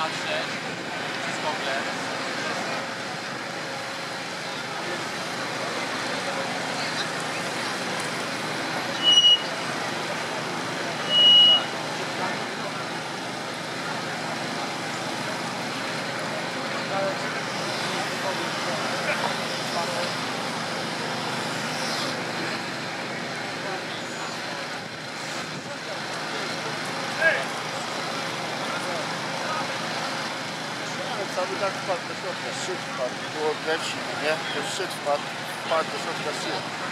patrzeć przez Google. Jakby tak wpadł do środka, szczyt wpadł, było lepszy, nie? To szczyt wpadł, wpadł do środka szczyt.